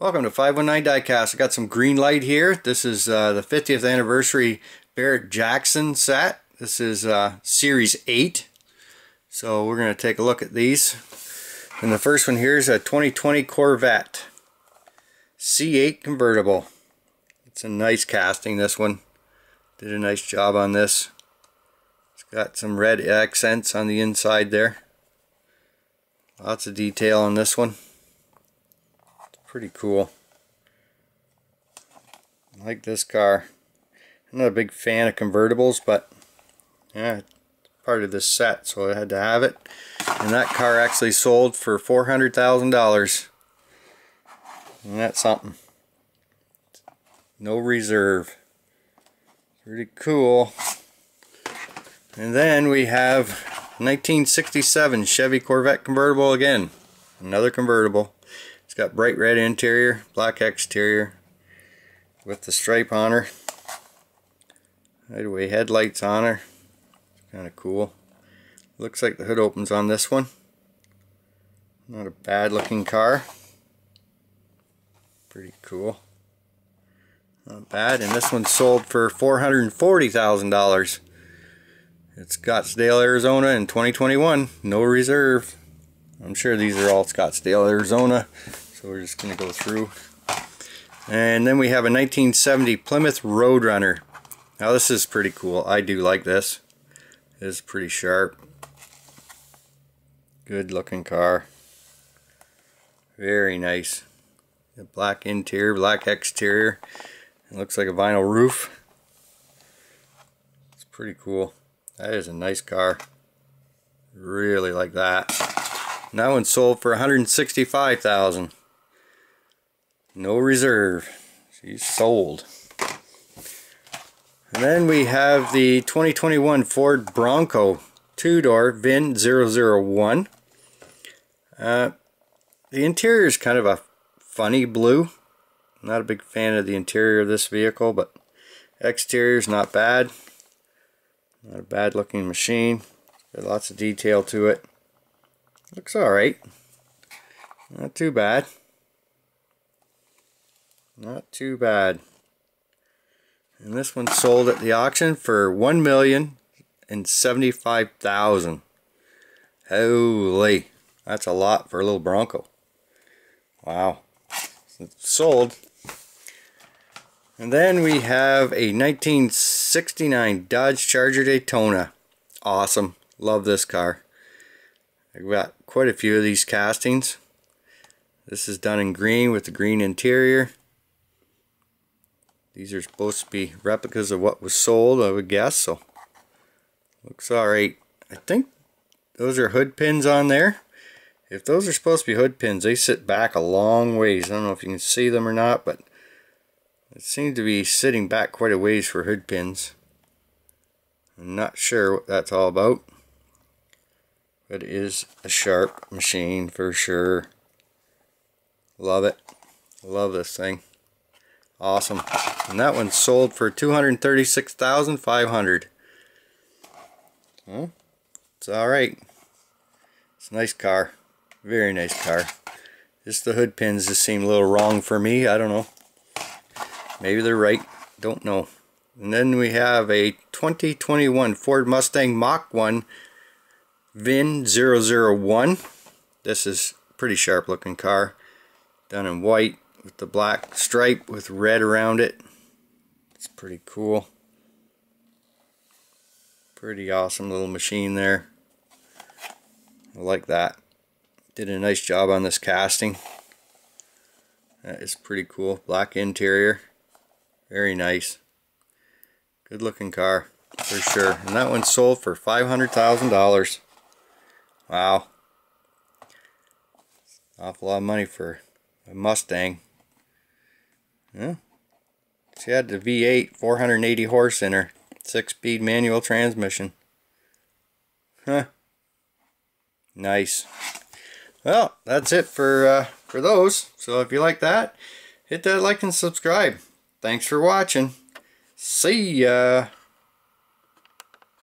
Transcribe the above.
Welcome to 519 Diecast. I got some Greenlight here. This is uh, the 50th anniversary Barrett Jackson set. This is uh, Series 8. So we're going to take a look at these. And the first one here is a 2020 Corvette C8 convertible. It's a nice casting, this one. Did a nice job on this. It's got some red accents on the inside there. Lots of detail on this one pretty cool. I like this car. I'm not a big fan of convertibles, but yeah, part of this set, so I had to have it. And that car actually sold for $400,000. And that's something. No reserve. Pretty cool. And then we have 1967 Chevy Corvette convertible again. Another convertible. It's got bright red interior, black exterior with the stripe on her. Right away headlights on her. Kind of cool. Looks like the hood opens on this one. Not a bad looking car. Pretty cool. Not bad. And this one sold for $440,000. It's Scottsdale, Arizona in 2021. No reserve. I'm sure these are all Scottsdale, Arizona. So we're just going to go through. And then we have a 1970 Plymouth Roadrunner. Now this is pretty cool. I do like this. It's pretty sharp. Good looking car. Very nice. The black interior, black exterior. It looks like a vinyl roof. It's pretty cool. That is a nice car. Really like that. And that one sold for 165000 no reserve. She's sold. And then we have the 2021 Ford Bronco two-door VIN 001. Uh, the interior is kind of a funny blue. Not a big fan of the interior of this vehicle, but exterior is not bad. Not a bad looking machine. Got lots of detail to it. Looks alright. Not too bad. Not too bad. And this one sold at the auction for one million and seventy-five thousand. Holy, that's a lot for a little Bronco. Wow, it's sold. And then we have a 1969 Dodge Charger Daytona. Awesome, love this car. I've got quite a few of these castings. This is done in green with the green interior. These are supposed to be replicas of what was sold, I would guess, so looks alright. I think those are hood pins on there. If those are supposed to be hood pins, they sit back a long ways. I don't know if you can see them or not, but it seems to be sitting back quite a ways for hood pins. I'm not sure what that's all about. But it is a sharp machine for sure. Love it. Love this thing. Awesome. And that one sold for 236500 Well, it's alright. It's a nice car. Very nice car. Just the hood pins just seem a little wrong for me. I don't know. Maybe they're right. Don't know. And then we have a 2021 Ford Mustang Mach 1 VIN 001. This is pretty sharp looking car. Done in white with the black stripe with red around it. It's pretty cool. Pretty awesome little machine there. I like that. Did a nice job on this casting. That is pretty cool. Black interior. Very nice. Good looking car for sure. And that one sold for $500,000. Wow. Awful lot of money for a Mustang. Yeah. She had the V8, 480 horse in her. Six-speed manual transmission. Huh. Nice. Well, that's it for uh, for those. So if you like that, hit that like and subscribe. Thanks for watching. See ya.